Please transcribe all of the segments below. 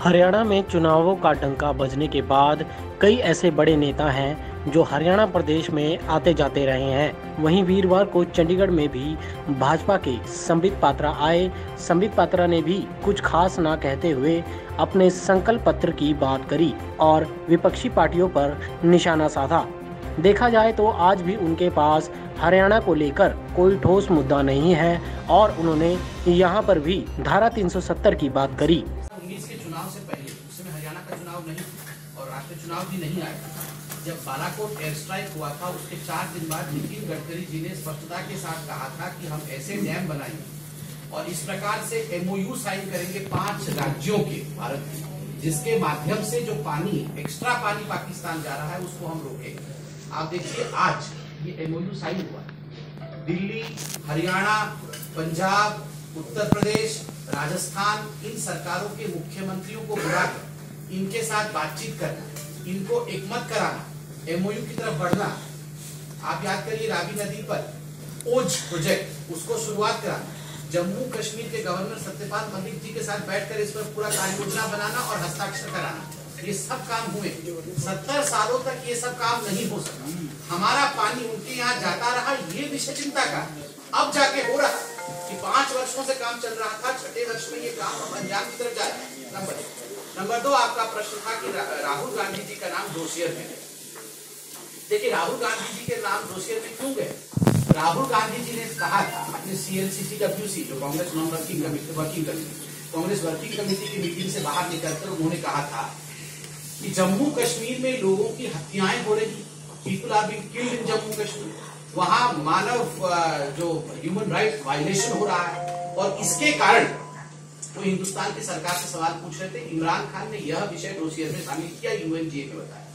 हरियाणा में चुनावों का डंका बजने के बाद कई ऐसे बड़े नेता हैं जो हरियाणा प्रदेश में आते जाते रहे हैं। वहीं वीरवार को चंडीगढ़ में भी भाजपा के संबित पात्रा आए। संबित पात्रा ने भी कुछ खास ना कहते हुए अपने संकल्प पत्र की बात करी और विपक्षी पार्टियों पर निशाना साधा। देखा जाए तो आज भी उनके पास हरियाणा को लेकर कोई ठोस मुद्दा नहीं है और उन्होंने यहाँ पर भी धारा 370 की बात करी। नहीं आया जब बालाकोट एयर स्ट्राइक हुआ था, उसके चार दिन बाद नितिन गडकरी जी ने स्पष्टता के साथ कहा था कि हम ऐसे डैम बनाएँगे और इस प्रकार से एमओयू साइन करेंगे पाँच राज्यों के, भारत में जिसके माध्यम से जो पानी एक्स्ट्रा पानी पाकिस्तान जा रहा है, उसको हम रोकेंगे। आप देखिए, आज ये एमओयू साइन हुआ। दिल्ली, हरियाणा, पंजाब, उत्तर प्रदेश, राजस्थान, इन सरकारों के मुख्यमंत्रियों को बुलाकर इनके साथ बातचीत करना इनको एकमत कराना एमओयू की तरफ़ बढ़ना, आप याद करिए रावी नदी पर ओज प्रोजेक्ट उसको शुरुआत कराना। जम्मू कश्मीर के गवर्नर सत्यपाल मलिक जी के साथ बैठकर इस पर पूरा कार्य योजना बनाना और हस्ताक्षर कराना। ये सब काम हुए। सत्तर सालों तक ये सब काम नहीं हो सका। हमारा पानी उनके यहाँ जाता रहा, ये विषय चिंता का। अब जाके हो रहा कि पाँच वर्षों से काम चल रहा था, छठे वर्ष में ये काम अब अंजाम की तरफ़ जा नंबर एक। नंबर दो आपका प्रश्न था कि रा, राहुल गांधी जी का नाम दोषियर है। देखिए राहुल गांधी जी के नाम दोषियर में क्यों गए? राहुल गांधी जी ने कहा था अपने सीएलसीसी डब्ल्यूसी जो Congress non working committee working committee Congress working committee की मीटिंग से बाहर निकलकर उन्होंने कहा था कि जम्मू कश्मीर में लोगों की हत्याएँ हो रही। People are being killed in Jammu Kashmir. वहाँ मानव जो ह्यूमन राइट वायलेशन हो रहा है। और इसके कारण वो हिंदुस्तान की सरकार से सवाल पूछ रहे थे, इमरान खान ने यह विषय डोसियर में शामिल किया यूएनजीए में बताया।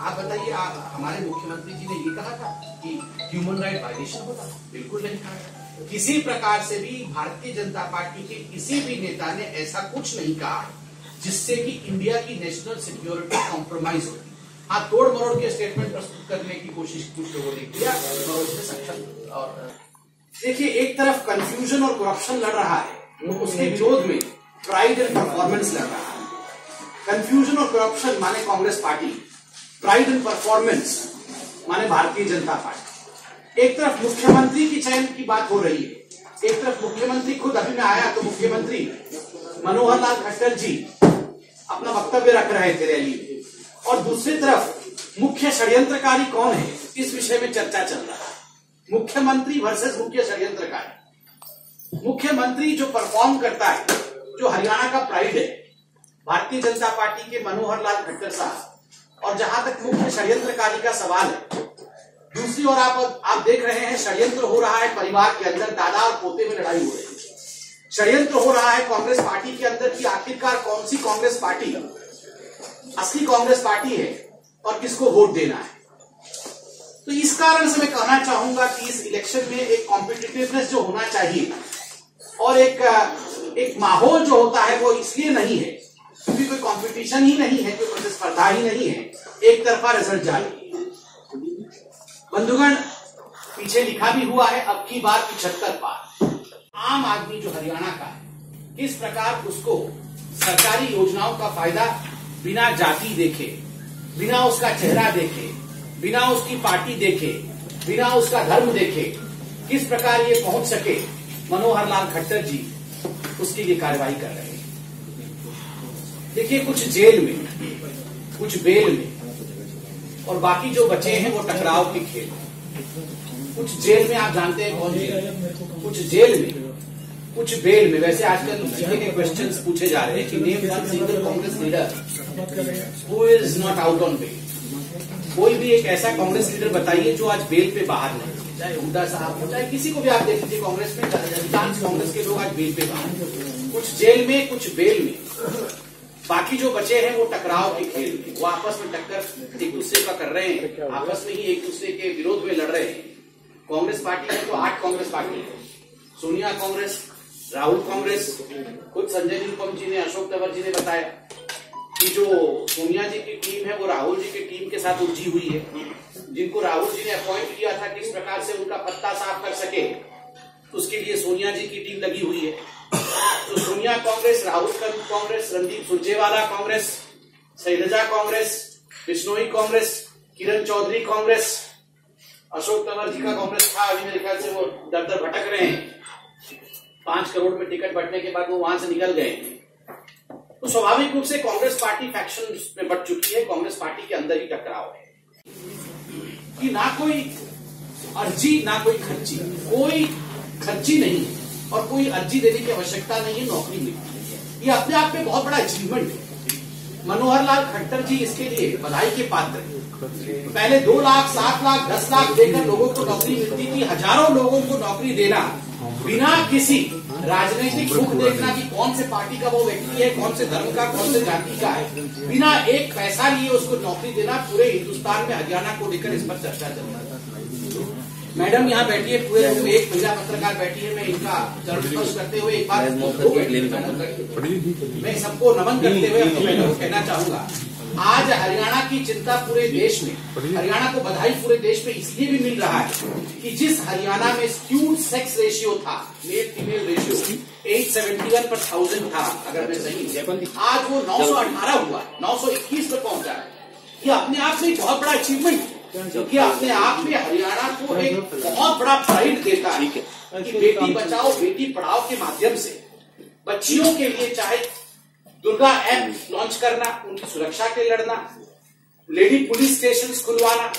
आप बताइए हमारे मुख्यमंत्री जी ने ये कहा था कि ह्यूमन राइट वायलेशन होता बिल्कुल नहीं कहा किसी प्रकार से भी भारतीय जनता पार्टी के किसी भी नेता ने ऐसा कुछ नहीं कहा जिससे कि इंडिया की नेशनल सिक्योरिटी कॉम्प्रोमाइज होती हाँ तोड़ मरोड़ के स्टेटमेंट प्रस्तुत करने की कोशिश कुछ लोगों ने किया और उसमें सक्षम और, देखिए, एक तरफ़ कंफ्यूजन और करप्शन लड़ रहा है। उसके विरोध में प्राइड एंड परफॉर्मेंस लड़ रहा है कंफ्यूजन और करप्शन माने Congress party. Pride and performance माने भारतीय जनता पार्टी। एक तरफ़ मुख्यमंत्री की चयन की बात हो रही है। एक तरफ़ मुख्यमंत्री खुद अभी मैं आया तो मुख्यमंत्री मनोहर लाल खट्टर जी अपना वक्तव्य रख रहे थे रैली में। और दूसरी तरफ़ मुख्य षड्यंत्रकारी कौन है? इस विषय में चर्चा चल रहा है। मुख्यमंत्री वर्सेस मुख्य षड्यंत्रकारी। मुख्यमंत्री जो परफॉर्म करता है, जो हरियाणा का प्राइड है, भारतीय जनता पार्टी के मनोहर लाल खट्टर साहब, और जहाँ तक मुख्य षड्यंत्रकारी का सवाल है, दूसरी ओर आप आप देख रहे हैं षड्यंत्र हो रहा है परिवार के अंदर, दादा और पोते में लड़ाई हो रही है। षड्यंत्र हो रहा है कांग्रेस पार्टी के अंदर की आखिरकार कौन सी कांग्रेस पार्टी असली कांग्रेस पार्टी है और किसको वोट देना है? तो इस कारण से मैं कहना चाहूँगा कि इस इलेक्शन में एक कॉम्पिटिटिवनेस जो होना चाहिए और एक एक माहौल जो होता है वो इसलिए नहीं है, क्योंकि कोई कंपटीशन ही नहीं है, कोई प्रतिस्पर्धा ही नहीं है। एक तरफा रिज़ल्ट जारी। बंधुगण, पीछे लिखा भी हुआ है, अब की बार पिछहत्तर पार। आम आदमी जो हरियाणा का है, किस प्रकार उसको सरकारी योजनाओं का फ़ायदा बिना जाति देखे, बिना उसका चेहरा देखे, बिना उसकी पार्टी देखे, बिना उसका धर्म देखे, किस प्रकार ये पहुँच सके? मनोहर लाल खट्टर जी उसकी ये कार्रवाई कर रहे हैं। देखिए, कुछ जेल में, कुछ बेल में और बाकी जो बचे हैं वो टकराव के खेल कुछ जेल में आप जानते हैं कौन जेल कुछ जेल में, कुछ बेल में। वैसे आजकल जीके के क्वेश्चंस पूछे जा रहे हैं कि name one single Congress leader who is not out on bail कोई भी एक ऐसा कांग्रेस लीडर बताइए जो आज बेल पे बाहर नहीं। चाहे हुडा साहब हो, चाहे किसी को भी आप देख लीजिए कांग्रेस में अधिकांश कांग्रेस के लोग आज बेल पे बाहर कुछ जेल में, कुछ बेल में। बाकी जो बचे हैं, वो टकराव के खेल में। वो आपस में टक्कर एक दूसरे का कर रहे हैं। आपस में ही एक दूसरे के विरोध में लड़ रहे हैं। कांग्रेस पार्टी है तो आठ कांग्रेस पार्टी है। सोनिया कांग्रेस, राहुल कांग्रेस, खुद संजय निरुपम जी ने, अशोक तंवर जी ने बताया कि जो सोनिया जी की टीम है, वो राहुल जी की टीम के साथ उलझी हुई है। जिनको राहुल जी ने अपॉइंट किया था किस प्रकार से उनका पत्ता साफ़ कर सके उसके लिए सोनिया जी की टीम लगी हुई है। तो सोनिया कांग्रेस, राहुल कांग्रेस, रणदीप सुरजेवाला कांग्रेस, शैलजा कांग्रेस, बिश्नोई कांग्रेस, किरण चौधरी कांग्रेस, अशोक तंवर जी का कांग्रेस था, अभी मेरे ख्याल से वो दर दर भटक रहे हैं। पाँच करोड़ में टिकट बटने के बाद वो वहाँ से निकल गए। तो स्वाभाविक रूप से कांग्रेस पार्टी फैक्शन में बढ़ चुकी है, कांग्रेस पार्टी के अंदर ही टकराव है। कि ना कोई अर्जी, ना कोई खर्ची। कोई खर्ची नहीं और कोई अर्जी देने की आवश्यकता नहीं है, नौकरी मिलती है। ये अपने आप में बहुत बड़ा अचीवमेंट है। मनोहर लाल खट्टर जी इसके लिए बधाई के पात्र हैं। पहले दो लाख, सात लाख, दस लाख देकर लोगों को नौकरी मिलती थी, हज़ारों लोगों को नौकरी देना बिना किसी राजनीतिक रुख देखना कि कौन से पार्टी का वो व्यक्ति है कौन से धर्म का कौन से जाति का है। बिना एक पैसा लिए उसको नौकरी देना पूरे हिंदुस्तान में हरियाणा को लेकर इस पर चर्चा चल रहा है। मैडम यहाँ बैठी है पूरे रूम में एक महिला पत्रकार बैठी है मैं इनका चरण स्पर्श करते हुए एक बार मैं सबको नमन करते हुए कहना चाहूँगा आज हरियाणा की चिंता पूरे देश में हरियाणा को बधाई पूरे देश में इसलिए भी मिल रहा है कि जिस हरियाणा में स्क्यूड सेक्स रेशियो था male female ratio eight seventy one per thousand था अगर मैं सही आज वो नौ सौ अठारह हुआ नौ सौ इक्कीस पर पहुँचा है। ये अपने आप में बहुत बड़ा अचीवमेंट क्योंकि अपने आप में हरियाणा को एक बहुत बड़ा प्राइड देता है। कि बेटी बचाओ बेटी पढ़ाओ के माध्यम से बच्चियों के लिए चाहे दुर्गा ऐप लॉन्च करना उनकी सुरक्षा के लिए लड़ना लेडी पुलिस स्टेशन खुलवाना।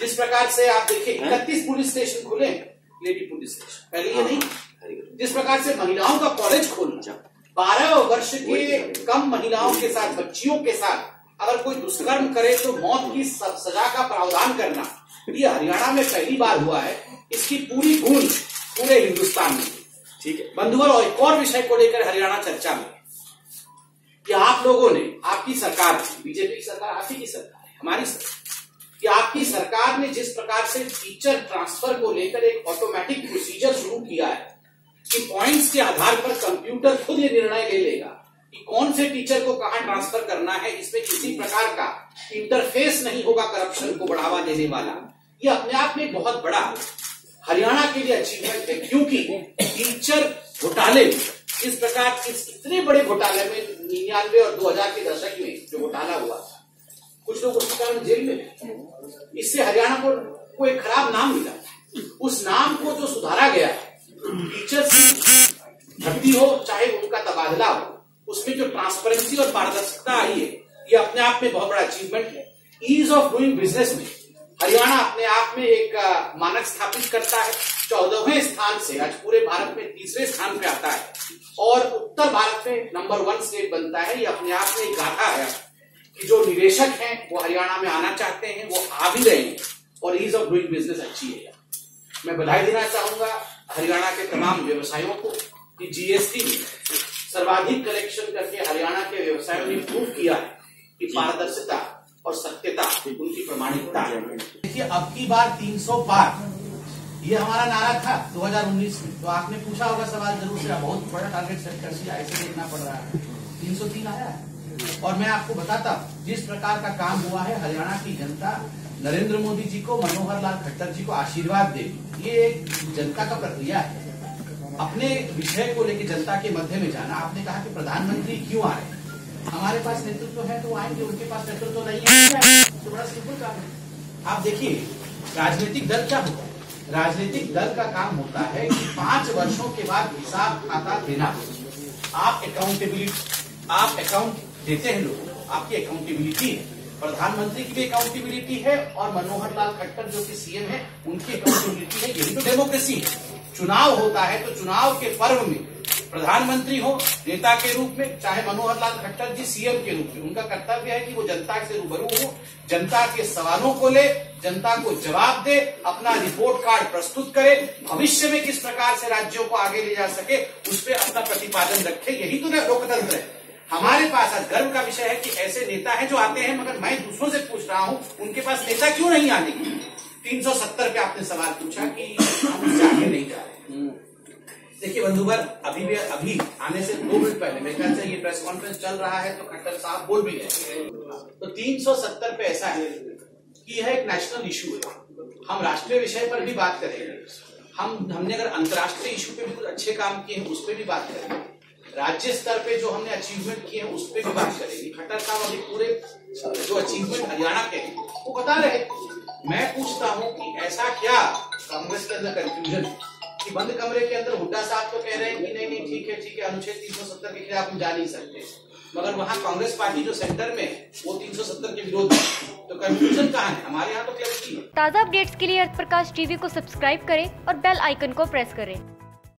जिस प्रकार से आप देखिए इकतीस पुलिस स्टेशन खुले लेडी पुलिस स्टेशन पहले ये नहीं। जिस प्रकार से महिलाओं का कॉलेज खोलना बारह वर्ष के कम महिलाओं के साथ बच्चियों के साथ अगर कोई दुष्कर्म करे तो मौत की सजा का प्रावधान करना। ये हरियाणा में पहली बार हुआ है। इसकी पूरी गूंज पूरे हिंदुस्तान में। ठीक है। बंधुओं और एक और विषय को लेकर हरियाणा चर्चा में। कि आप लोगों ने, आपकी सरकार बीजेपी की सरकार, आपकी की सरकार है, हमारी सरकार कि आपकी सरकार ने जिस प्रकार से टीचर ट्रांसफ़र को लेकर एक ऑटोमेटिक प्रोसीजर शुरू किया है, कि पॉइंट्स के आधार पर कंप्यूटर खुद ये निर्णय ले लेगा कि कौन से टीचर को कहाँ ट्रांसफ़र करना है, इसमें किसी प्रकार का इंटरफेस नहीं होगा करप्शन को बढ़ावा देने वाला। ये अपने आप में बहुत बड़ा हरियाणा के लिए अचीवमेंट है, क्योंकि टीचर घोटाले इस प्रकार इस इतने बड़े घोटाले में निन्यानवे और 2000 के दशक में जो घोटाला हुआ था कुछ लोग उसके कारण जेल में गए। इससे हरियाणा को, को एक खराब नाम मिला। उस नाम को जो सुधारा गया टीचर भर्ती हो चाहे उनका तबादला हो उसमें जो ट्रांसपेरेंसी और पारदर्शिता आई है ये अपने आप में बहुत बड़ा अचीवमेंट है। ईज ऑफ़ डूइंग बिज़नेस में हरियाणा अपने आप में एक मानक स्थापित करता है। चौदहवें स्थान से, आज पूरे भारत में तीसरे स्थान पे आता है। और उत्तर भारत में नंबर वन स्टेट बनता है, ये अपने आप में गाथा है कि जो निवेशक हैं, वो हरियाणा में आना चाहते हैं, वो आ भी रहे हैं और ईज ऑफ़ डूइंग बिज़नेस अच्छी है। मैं बधाई देना चाहूँगा हरियाणा के तमाम व्यवसायों को कि जीएसटी सर्वाधिक कलेक्शन करके हरियाणा के व्यवसायों ने प्रूव किया है कि पारदर्शिता और सत्यता उनकी प्रमाणिकता है। देखिए, अब की बार 300 पार ये हमारा नारा था 2019 में। तो आपने पूछा होगा सवाल ज़रूर से। बहुत बड़ा टारगेट सेट कर दिया ऐसे देखना पड़ रहा है। 303 आया। है और मैं आपको बताता जिस प्रकार का काम हुआ है, हरियाणा की जनता नरेंद्र मोदी जी को, मनोहर लाल खट्टर जी को आशीर्वाद देगी ये एक जनता का प्रक्रिया है। अपने विषय को लेकर जनता के मध्य में जाना। आपने कहा कि प्रधानमंत्री क्यों आ रहे हमारे पास नेतृत्व है तो आएँगे, उनके पास नेतृत्व तो नहीं है। तो बड़ा सिंपल काम है। आप देखिए, राजनीतिक दल क्या होता है राजनीतिक दल का काम होता है कि पाँच वर्षों के बाद हिसाब खाता देना। आप अकाउंटेबिलिटी आप अकाउंट देते हैं लोगों आपकी अकाउंटेबिलिटी है। प्रधानमंत्री की भी अकाउंटेबिलिटी है और मनोहर लाल खट्टर जो कि सीएम है, उनकी अकाउंटेबिलिटी है। यही तो डेमोक्रेसी है। चुनाव होता है तो चुनाव के पर्व में प्रधानमंत्री हो, नेता के रूप में, चाहे मनोहर लाल खट्टर जी सीएम के रूप में, उनका कर्तव्य है कि वो जनता से रूबरू हो, जनता के सवालों को ले, जनता को जवाब दे, अपना रिपोर्ट कार्ड प्रस्तुत करे, भविष्य में किस प्रकार से राज्यों को आगे ले जा सके, उस पर अपना प्रतिपादन रखे, यही तो लोकतंत्र है। हमारे पास आज गर्व का विषय है कि ऐसे नेता हैं जो आते हैं, मगर मैं दूसरों से पूछ रहा हूँ, उनके पास नेता क्यों नहीं आने की तीन सौ सत्तर पे आपने सवाल पूछा कि हम आगे नहीं जा रहे देखिए बंधुवर, अभी भी, अभी आने से दो मिनट पहले, मेरे ख्याल से ये प्रेस कॉन्फ्रेंस चल रहा है तो खट्टर साहब बोल भी गए तो 370 पे ऐसा है कि यह एक नेशनल इशू है। हम राष्ट्रीय विषय पर भी बात करेंगे। हम, हमने अगर अंतर्राष्ट्रीय इशू पे भी कुछ अच्छे काम किए हैं, उस पर भी बात करेंगे। राज्य स्तर पे जो हमने अचीवमेंट किए हैं, उस पर भी बात करेंगे। खट्टर साहब अभी पूरे जो अचीवमेंट हरियाणा के हैं, वो बता रहे मैं पूछता हूँ कि ऐसा क्या कांग्रेस के अंदर कंफ्यूजन कि बंद कमरे के अंदर हुड्डा साहब तो कह रहे हैं कि नहीं नहीं, ठीक है ठीक है, अनुच्छेद तीन सौ सत्तर के खिलाफ हम जा नहीं सकते। मगर वहाँ कांग्रेस पार्टी जो सेंटर में है वो तीन सौ सत्तर के विरोध में तो कंफ्यूजन कहाँ है? हमारे यहाँ तो क्लैरिटी है ताज़ा अपडेट्स के लिए अर्थ प्रकाश टीवी को सब्सक्राइब करें और बेल आइकन को प्रेस करें।